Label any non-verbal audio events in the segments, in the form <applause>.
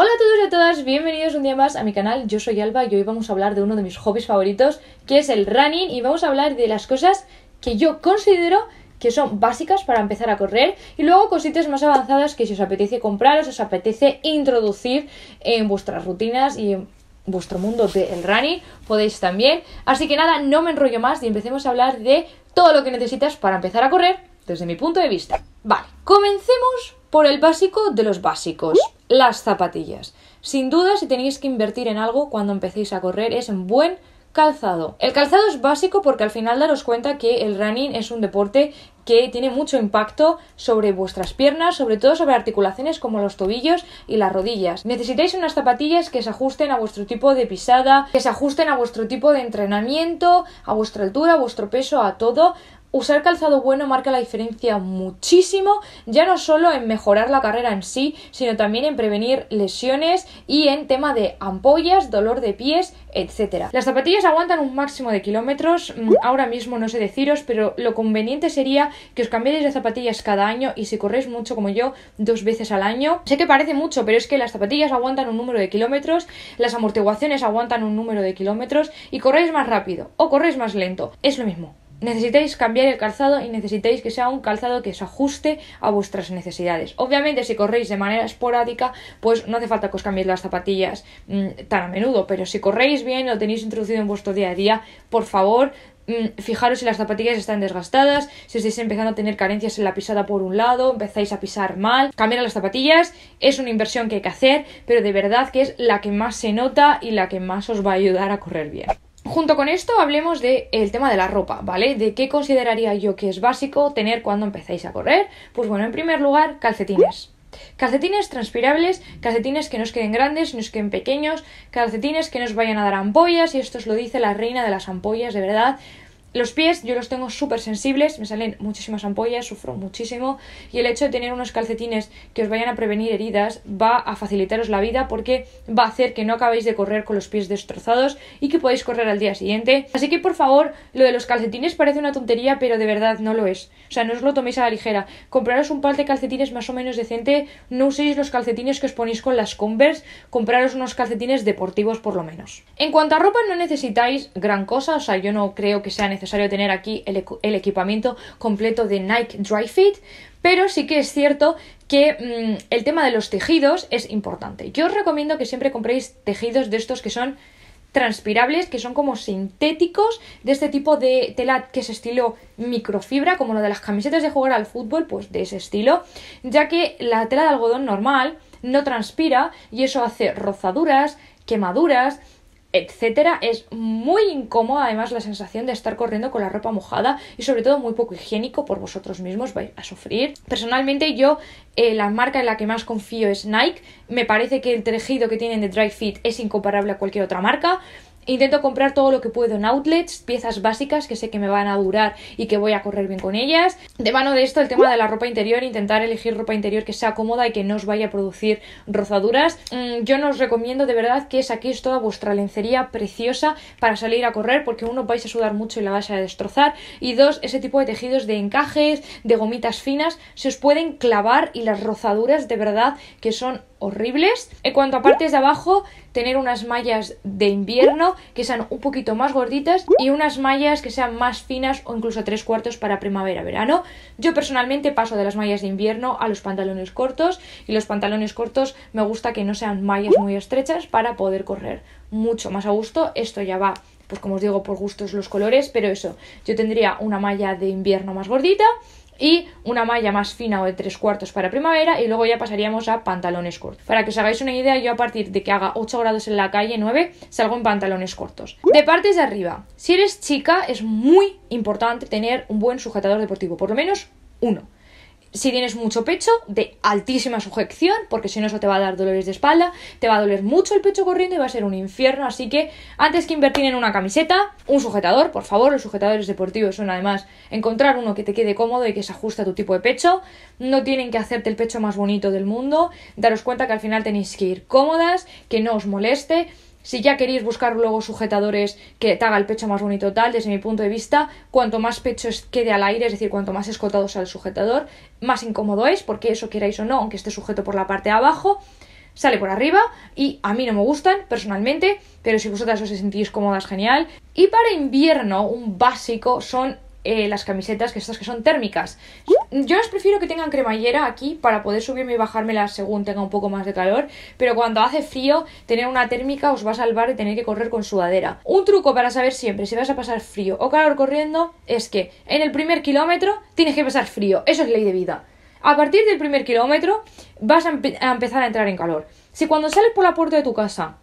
Hola a todos y a todas, bienvenidos un día más a mi canal. Yo soy Alba y hoy vamos a hablar de uno de mis hobbies favoritos, que es el running, y vamos a hablar de las cosas que yo considero que son básicas para empezar a correr y luego cositas más avanzadas que si os apetece compraros, os apetece introducir en vuestras rutinas y en vuestro mundo del running, podéis también. Así que nada, no me enrollo más y empecemos a hablar de todo lo que necesitas para empezar a correr desde mi punto de vista. Vale, comencemos por el básico de los básicos, las zapatillas. Sin duda, si tenéis que invertir en algo cuando empecéis a correr, es en buen calzado. El calzado es básico porque al final daros cuenta que el running es un deporte que tiene mucho impacto sobre vuestras piernas, sobre todo sobre articulaciones como los tobillos y las rodillas. Necesitáis unas zapatillas que se ajusten a vuestro tipo de pisada, que se ajusten a vuestro tipo de entrenamiento, a vuestra altura, a vuestro peso, a todo. Usar calzado bueno marca la diferencia muchísimo, ya no solo en mejorar la carrera en sí, sino también en prevenir lesiones y en tema de ampollas, dolor de pies, etc. Las zapatillas aguantan un máximo de kilómetros, mm, ahora mismo no sé deciros, pero lo conveniente sería que os cambiéis de zapatillas cada año y si corréis mucho como yo, dos veces al año. Sé que parece mucho, pero es que las zapatillas aguantan un número de kilómetros, las amortiguaciones aguantan un número de kilómetros y corréis más rápido o corréis más lento, es lo mismo necesitáis cambiar el calzado y necesitáis que sea un calzado que se ajuste a vuestras necesidades. Obviamente, si corréis de manera esporádica, pues no hace falta que os cambiéis las zapatillas mm, tan a menudo, pero si corréis bien, lo tenéis introducido en vuestro día a día, por favor, mm, fijaros si las zapatillas están desgastadas, si estáis empezando a tener carencias en la pisada por un lado, empezáis a pisar mal, cambiar las zapatillas es una inversión que hay que hacer, pero de verdad que es la que más se nota y la que más os va a ayudar a correr bien. Junto con esto hablemos del tema de la ropa, ¿vale? De qué consideraría yo que es básico tener cuando empezáis a correr. Pues bueno, en primer lugar, calcetines. Calcetines transpirables, calcetines que no os queden grandes, no os queden pequeños, calcetines que no os vayan a dar ampollas, y esto os lo dice la reina de las ampollas, de verdad. Los pies yo los tengo súper sensibles, me salen muchísimas ampollas, sufro muchísimo y el hecho de tener unos calcetines que os vayan a prevenir heridas va a facilitaros la vida porque va a hacer que no acabéis de correr con los pies destrozados y que podáis correr al día siguiente. Así que por favor, lo de los calcetines parece una tontería, pero de verdad no lo es. O sea, no os lo toméis a la ligera. Compraros un par de calcetines más o menos decente, no uséis los calcetines que os ponéis con las Converse, compraros unos calcetines deportivos por lo menos. En cuanto a ropa no necesitáis gran cosa, o sea, yo no creo que sea necesario necesario tener aquí el, equipamiento completo de Nike Dry Fit, pero sí que es cierto que mm, el tema de los tejidos es importante. Yo os recomiendo que siempre compréis tejidos de estos que son transpirables, que son como sintéticos, de este tipo de tela que es estilo microfibra, como lo de las camisetas de jugar al fútbol, pues de ese estilo, ya que la tela de algodón normal no transpira y eso hace rozaduras, quemaduras, etcétera, es muy incómodo además la sensación de estar corriendo con la ropa mojada y sobre todo muy poco higiénico por vosotros mismos vais a sufrir. Personalmente yo eh, la marca en la que más confío es Nike, me parece que el tejido que tienen de Dry Fit es incomparable a cualquier otra marca. Intento comprar todo lo que puedo en outlets, piezas básicas que sé que me van a durar y que voy a correr bien con ellas. De mano de esto, el tema de la ropa interior, intentar elegir ropa interior que sea cómoda y que no os vaya a producir rozaduras. Mm, yo no os recomiendo de verdad que saquéis toda vuestra lencería preciosa para salir a correr porque uno vais a sudar mucho y la vais a destrozar y dos, ese tipo de tejidos de encajes, de gomitas finas, se os pueden clavar y las rozaduras de verdad que son horribles. En cuanto a partes de abajo, tener unas mallas de invierno que sean un poquito más gorditas y unas mallas que sean más finas o incluso tres cuartos para primavera-verano. Yo personalmente paso de las mallas de invierno a los pantalones cortos y los pantalones cortos me gusta que no sean mallas muy estrechas para poder correr mucho más a gusto. Esto ya va pues como os digo, por gustos los colores, pero eso, yo tendría una malla de invierno más gordita y una malla más fina o de tres cuartos para primavera y luego ya pasaríamos a pantalones cortos. Para que os hagáis una idea, yo a partir de que haga 8 grados en la calle, 9, salgo en pantalones cortos. De partes de arriba, si eres chica es muy importante tener un buen sujetador deportivo, por lo menos uno si tienes mucho pecho, de altísima sujeción, porque si no eso te va a dar dolores de espalda, te va a doler mucho el pecho corriendo y va a ser un infierno, así que antes que invertir en una camiseta, un sujetador, por favor, los sujetadores deportivos son además encontrar uno que te quede cómodo y que se ajuste a tu tipo de pecho, no tienen que hacerte el pecho más bonito del mundo, daros cuenta que al final tenéis que ir cómodas, que no os moleste, si ya queréis buscar luego sujetadores que te haga el pecho más bonito tal, desde mi punto de vista, cuanto más pecho quede al aire, es decir, cuanto más escotado sea el sujetador, más incómodo es, porque eso queráis o no, aunque esté sujeto por la parte de abajo. sale por arriba y a mí no me gustan personalmente, pero si vosotras os sentís cómodas, genial. Y para invierno, un básico son eh, las camisetas que estas que son térmicas. Yo las prefiero que tengan cremallera aquí para poder subirme y bajármelas según tenga un poco más de calor, pero cuando hace frío, tener una térmica os va a salvar de tener que correr con sudadera. Un truco para saber siempre si vas a pasar frío o calor corriendo es que en el primer kilómetro tienes que pasar frío, eso es ley de vida. A partir del primer kilómetro vas a, a empezar a entrar en calor. Si cuando sales por la puerta de tu casa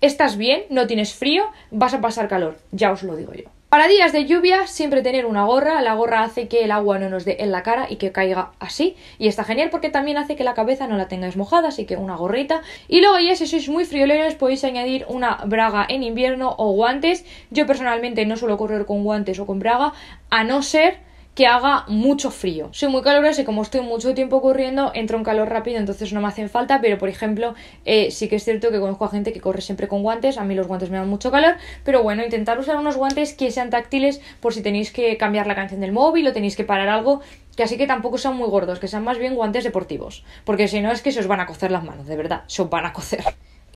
estás bien, no tienes frío, vas a pasar calor, ya os lo digo yo. Para días de lluvia, siempre tener una gorra. La gorra hace que el agua no nos dé en la cara y que caiga así. Y está genial porque también hace que la cabeza no la tengáis mojada, así que una gorrita. Y luego ya si sois muy frioleros podéis añadir una braga en invierno o guantes. Yo personalmente no suelo correr con guantes o con braga, a no ser que haga mucho frío. Soy muy calurosa y como estoy mucho tiempo corriendo, entro en calor rápido, entonces no me hacen falta, pero por ejemplo, eh, sí que es cierto que conozco a gente que corre siempre con guantes, a mí los guantes me dan mucho calor, pero bueno, intentar usar unos guantes que sean táctiles por si tenéis que cambiar la canción del móvil o tenéis que parar algo, que así que tampoco sean muy gordos, que sean más bien guantes deportivos, porque si no es que se os van a cocer las manos, de verdad, se os van a cocer.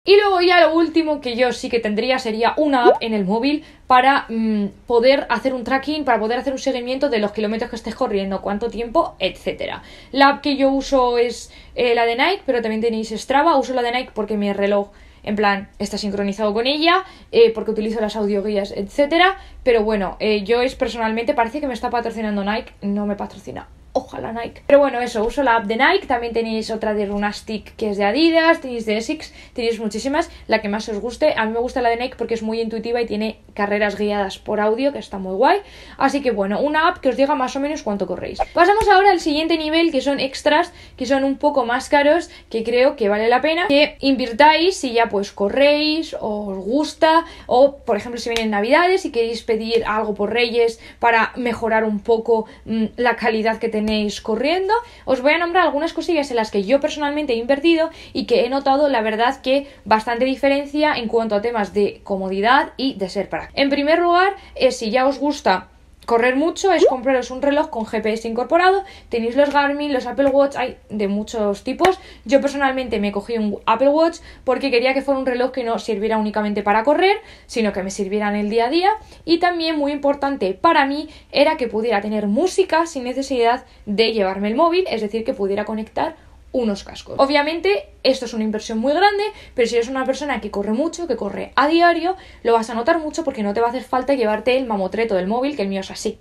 Y luego ya lo último que yo sí que tendría sería una app en el móvil para mm, poder hacer un tracking, para poder hacer un seguimiento de los kilómetros que estés corriendo, cuánto tiempo, etcétera. La app que yo uso es eh, la de Nike, pero también tenéis Strava. Uso la de Nike porque mi reloj en plan, está sincronizado con ella, eh, porque utilizo las audioguías, etcétera. Pero bueno, eh, yo es personalmente, parece que me está patrocinando Nike, no me patrocina Ojalá Nike. Pero bueno, eso, uso la app de Nike. También tenéis otra de Runastic que es de Adidas. Tenéis de Essex. Tenéis muchísimas. La que más os guste. A mí me gusta la de Nike porque es muy intuitiva y tiene carreras guiadas por audio que está muy guay. Así que bueno, una app que os diga más o menos cuánto corréis. Pasamos ahora al siguiente nivel que son extras que son un poco más caros que creo que vale la pena que invirtáis si ya pues corréis o os gusta o por ejemplo si vienen navidades y queréis pedir algo por Reyes para mejorar un poco mm, la calidad que tenéis tenéis corriendo, os voy a nombrar algunas cosillas en las que yo personalmente he invertido y que he notado, la verdad, que bastante diferencia en cuanto a temas de comodidad y de ser práctico. En primer lugar, es si ya os gusta correr mucho es compraros un reloj con GPS incorporado. Tenéis los Garmin, los Apple Watch, hay de muchos tipos. Yo personalmente me cogí un Apple Watch porque quería que fuera un reloj que no sirviera únicamente para correr, sino que me sirviera en el día a día. Y también muy importante para mí era que pudiera tener música sin necesidad de llevarme el móvil, es decir, que pudiera conectar unos cascos. Obviamente esto es una inversión muy grande, pero si eres una persona que corre mucho, que corre a diario, lo vas a notar mucho porque no te va a hacer falta llevarte el mamotreto del móvil, que el mío es así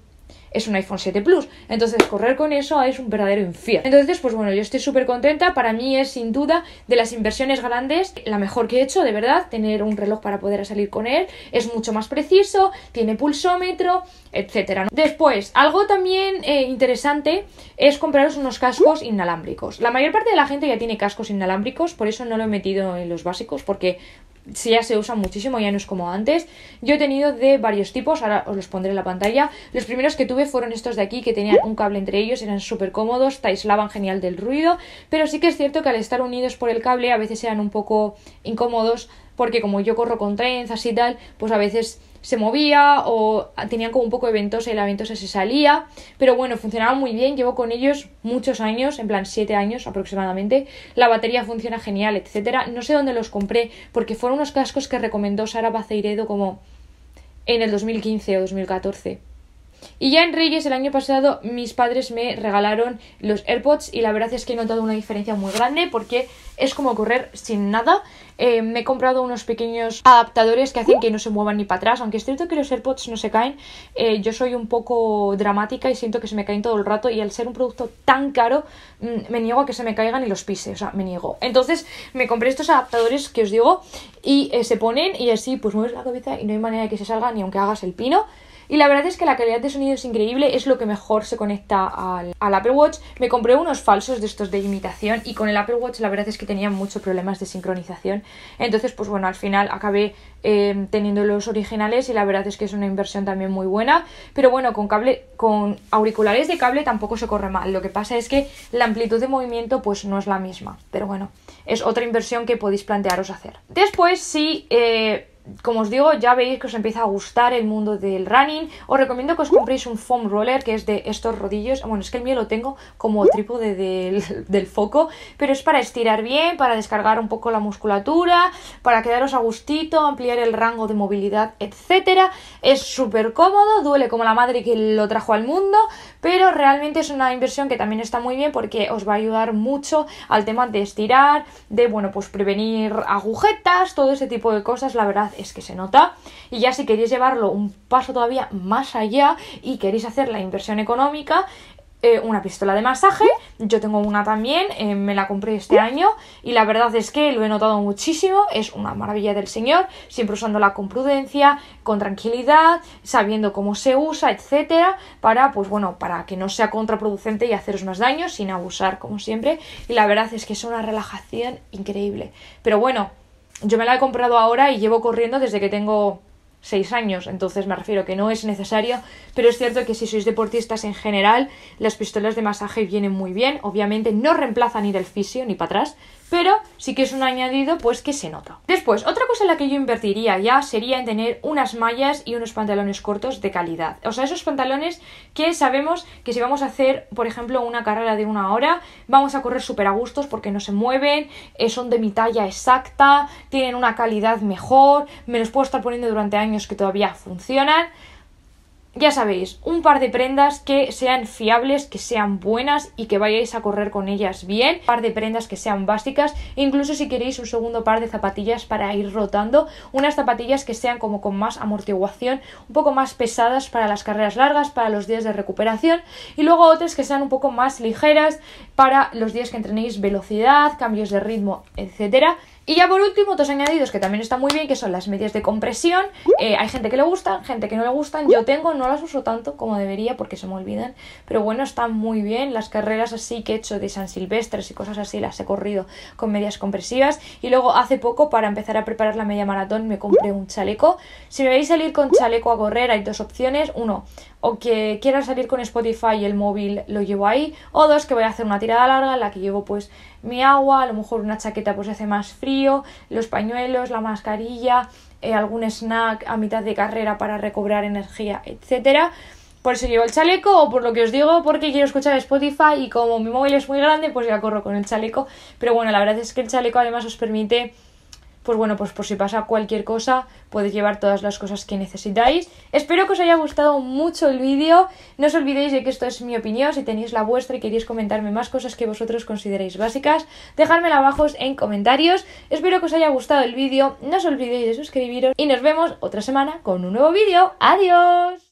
es un iPhone 7 Plus. Entonces, correr con eso es un verdadero infierno. Entonces, pues bueno, yo estoy súper contenta. Para mí es sin duda de las inversiones grandes la mejor que he hecho, de verdad. Tener un reloj para poder salir con él es mucho más preciso, tiene pulsómetro, etcétera. Después, algo también eh, interesante es compraros unos cascos inalámbricos. La mayor parte de la gente ya tiene cascos inalámbricos, por eso no lo he metido en los básicos, porque si ya se usan muchísimo, ya no es como antes. Yo he tenido de varios tipos, ahora os los pondré en la pantalla. Los primeros que tuve fueron estos de aquí, que tenían un cable entre ellos, eran súper cómodos, te aislaban genial del ruido, pero sí que es cierto que al estar unidos por el cable a veces eran un poco incómodos, porque como yo corro con trenzas y tal, pues a veces se movía o tenían como un poco de ventosa y la ventosa se salía. Pero bueno, funcionaba muy bien. Llevo con ellos muchos años, en plan 7 años aproximadamente. La batería funciona genial, etcétera. No sé dónde los compré porque fueron unos cascos que recomendó Sara Baceiredo como en el 2015 o 2014. Y ya en Reyes el año pasado mis padres me regalaron los AirPods y la verdad es que he notado una diferencia muy grande porque es como correr sin nada. Eh, me he comprado unos pequeños adaptadores que hacen que no se muevan ni para atrás, aunque es cierto que los AirPods no se caen. Eh, yo soy un poco dramática y siento que se me caen todo el rato y al ser un producto tan caro mm, me niego a que se me caigan y los pise, o sea, me niego. Entonces me compré estos adaptadores que os digo y eh, se ponen y así pues mueves la cabeza y no hay manera de que se salga ni aunque hagas el pino. Y la verdad es que la calidad de sonido es increíble, es lo que mejor se conecta al, Apple Watch. Me compré unos falsos de estos de imitación y con el Apple Watch la verdad es que tenía muchos problemas de sincronización. Entonces, pues bueno, al final acabé eh, teniendo los originales y la verdad es que es una inversión también muy buena. Pero bueno, con cable, con auriculares de cable tampoco se corre mal. Lo que pasa es que la amplitud de movimiento pues no es la misma. Pero bueno, es otra inversión que podéis plantearos hacer. Después, sí, eh, como os digo, ya veis que os empieza a gustar el mundo del running. Os recomiendo que os compréis un foam roller, que es de estos rodillos. Bueno, es que el mío lo tengo como trípode del, <laughs> del foco, pero es para estirar bien, para descargar un poco la musculatura, para quedaros a gustito, ampliar el rango de movilidad, etcétera. Es súper cómodo, duele como la madre que lo trajo al mundo, pero realmente es una inversión que también está muy bien porque os va a ayudar mucho al tema de estirar, de, bueno, pues prevenir agujetas, todo ese tipo de cosas, la verdad es que se nota. Y ya si queréis llevarlo un paso todavía más allá y queréis hacer la inversión económica, eh, una pistola de masaje. Yo tengo una también, eh, me la compré este año y la verdad es que lo he notado muchísimo. Es una maravilla del Señor, siempre usándola con prudencia, con tranquilidad, sabiendo cómo se usa, etcétera, para, pues bueno, para que no sea contraproducente y haceros más daños sin abusar, como siempre. Y la verdad es que es una relajación increíble. Pero bueno, yo me la he comprado ahora y llevo corriendo desde que tengo 6 años, entonces me refiero que no es necesario, pero es cierto que si sois deportistas en general, las pistolas de masaje vienen muy bien, obviamente no reemplazan ni del fisio ni para atrás, pero sí que es un añadido pues que se nota. Después, otra cosa en la que yo invertiría ya sería en tener unas mallas y unos pantalones cortos de calidad. O sea, esos pantalones que sabemos que si vamos a hacer, por ejemplo, una carrera de una hora, vamos a correr súper a gustos porque no se mueven, eh, son de mi talla exacta, tienen una calidad mejor, me los puedo estar poniendo durante años que todavía funcionan ya sabéis, un par de prendas que sean fiables, que sean buenas y que vayáis a correr con ellas bien. Un par de prendas que sean básicas. Incluso si queréis un segundo par de zapatillas para ir rotando. Unas zapatillas que sean como con más amortiguación, un poco más pesadas para las carreras largas, para los días de recuperación. Y luego otras que sean un poco más ligeras para los días que entrenéis velocidad, cambios de ritmo, etcétera. Y ya por último, dos añadidos que también están muy bien, que son las medias de compresión. Eh, hay gente que le gustan, gente que no le gustan. Yo tengo, no las uso tanto como debería porque se me olvidan. Pero bueno, están muy bien. Las carreras así que he hecho de San Silvestres y cosas así las he corrido con medias compresivas. Y luego hace poco, para empezar a preparar la media maratón, me compré un chaleco. Si me veis salir con chaleco a correr, hay dos opciones. Uno, o que quiera salir con Spotify y el móvil lo llevo ahí, o dos, que voy a hacer una tirada larga en la que llevo pues mi agua, a lo mejor una chaqueta pues hace más frío, los pañuelos, la mascarilla, eh, algún snack a mitad de carrera para recobrar energía, etcétera. Por eso llevo el chaleco o por lo que os digo, porque quiero escuchar Spotify y como mi móvil es muy grande, pues ya corro con el chaleco. Pero bueno, la verdad es que el chaleco además os permite pues bueno, pues por si pasa cualquier cosa, podéis llevar todas las cosas que necesitáis. Espero que os haya gustado mucho el vídeo. No os olvidéis de que esto es mi opinión. Si tenéis la vuestra y queréis comentarme más cosas que vosotros consideréis básicas, dejármela abajo en comentarios. Espero que os haya gustado el vídeo. No os olvidéis de suscribiros y nos vemos otra semana con un nuevo vídeo. ¡Adiós!